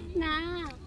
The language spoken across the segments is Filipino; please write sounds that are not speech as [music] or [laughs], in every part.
Apat na.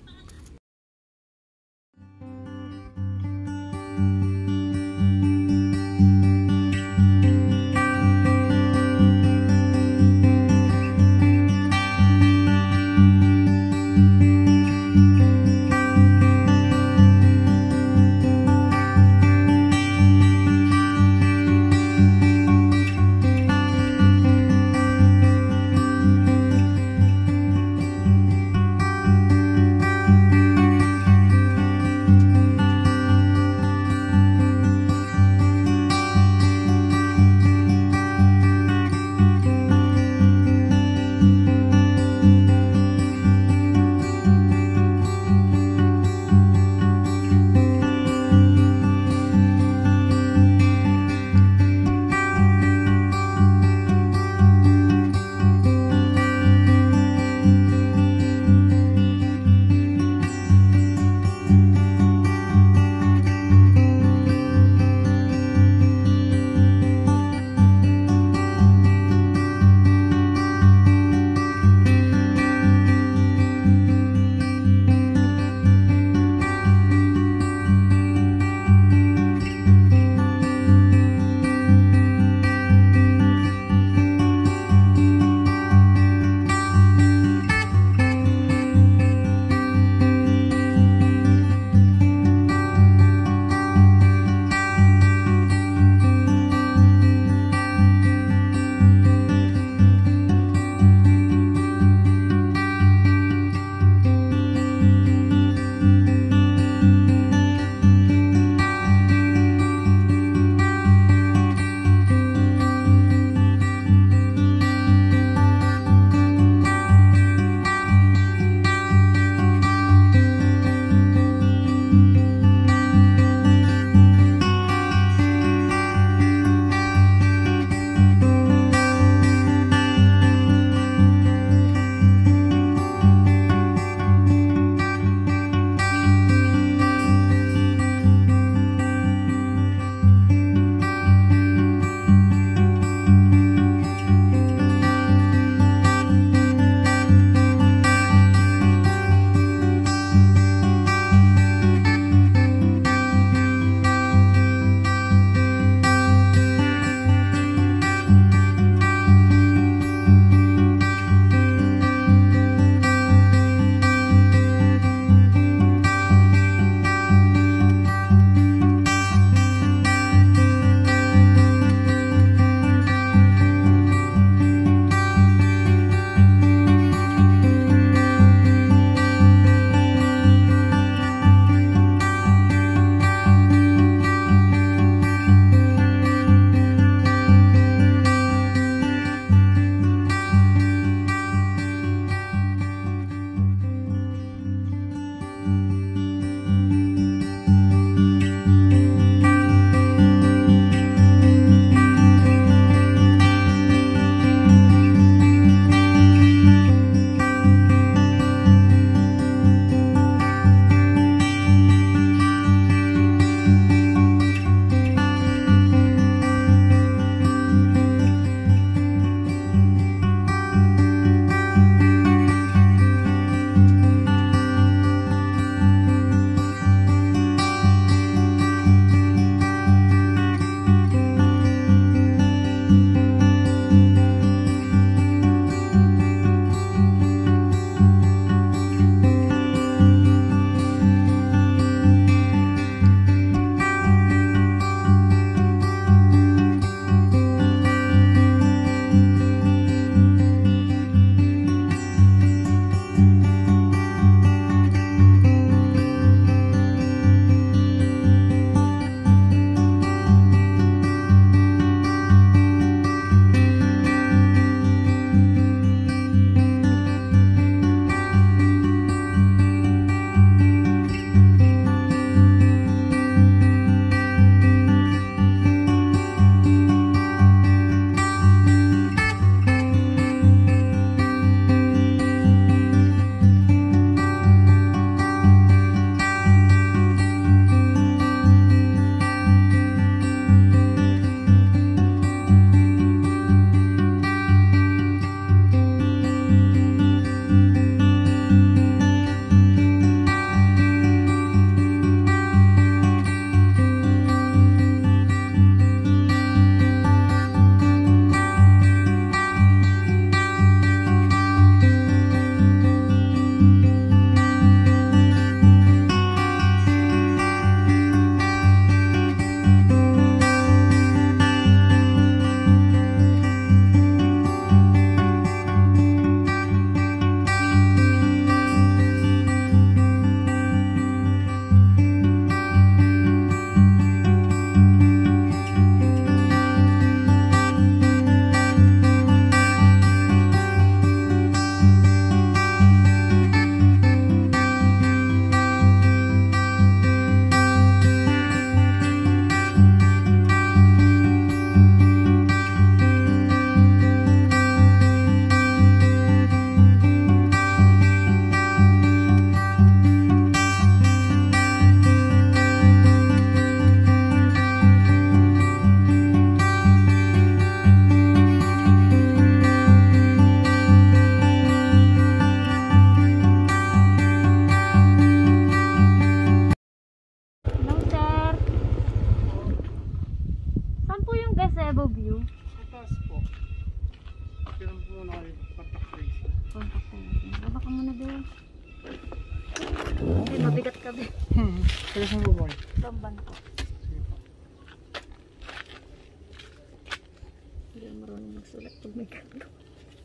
Hindi ako marunong magsulat pag may kanto.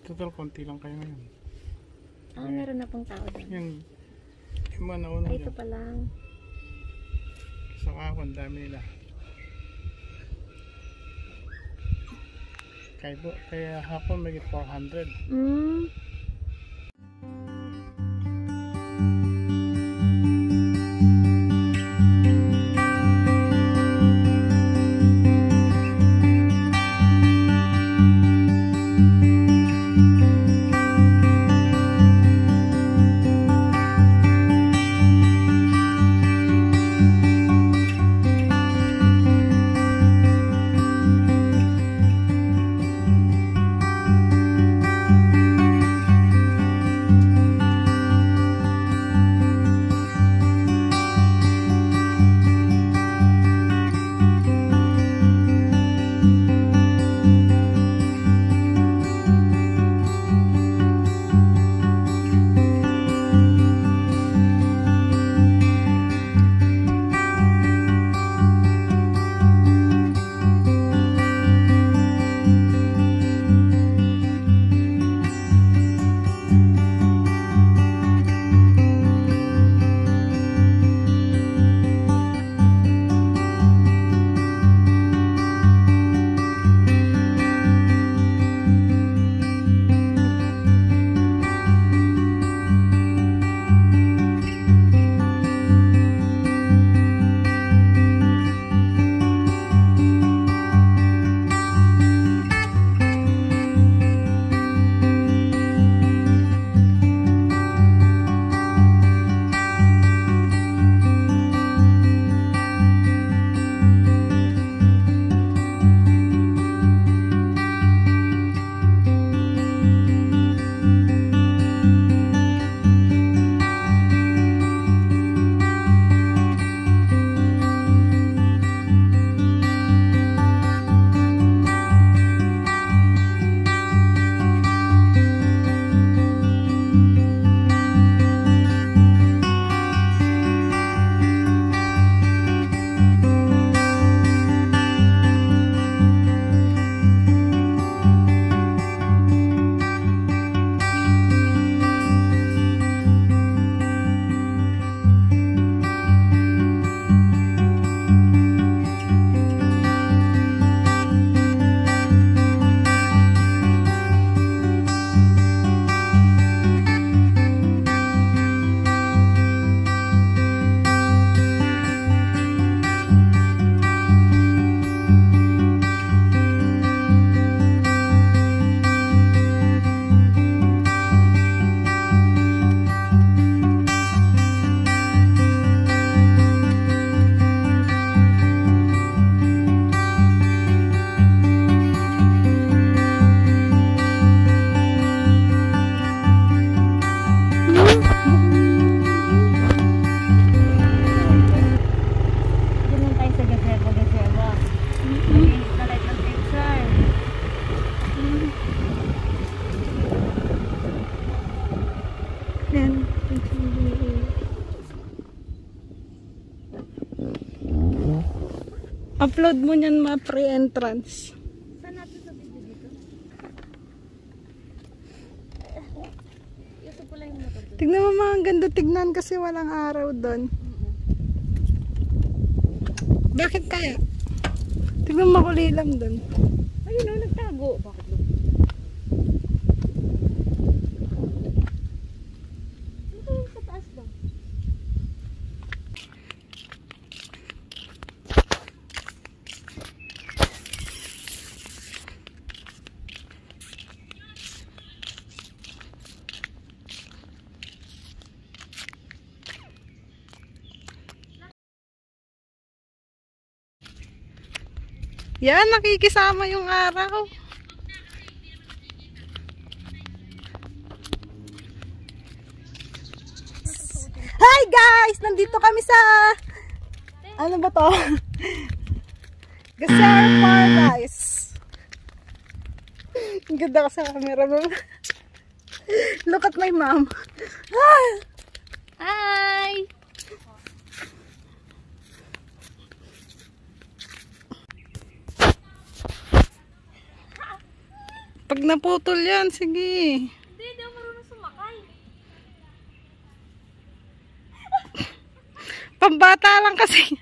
Total, konti lang kayo ngayon. Ah, meron na pong tao doon. Yung, yung mga nauna Ay, ito dyan. pa lang. Sa kahon, dami nila. Kaya, kaya hapon may 400. Hmm. Upload mo niyan ma pre-entrance. Saan natin sa video dito? Ito pala yung motor doon. Tignan mo mga ganda tignan kasi walang araw doon. Bakit kaya? Tignan mo makulilam doon. Ayun o, nagtago. Bakit lo? Ano kaya sa taas ba? Yan, nakikisama yung araw. Hi guys! Nandito kami sa... Ano ba to? [laughs] Gazelle Paradise. Ang ganda ka sa camera mo. Look at my mom. Hi! Pag naputol yan, sige. Hindi, hindi ako marunong sumakay. [laughs] Pambata lang kasi. [laughs]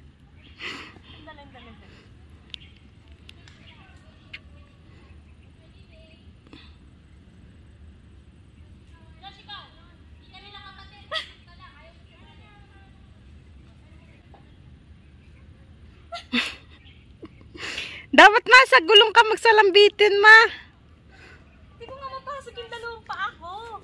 Dapat nasa gulong ka magsalambitin, ma. 八号。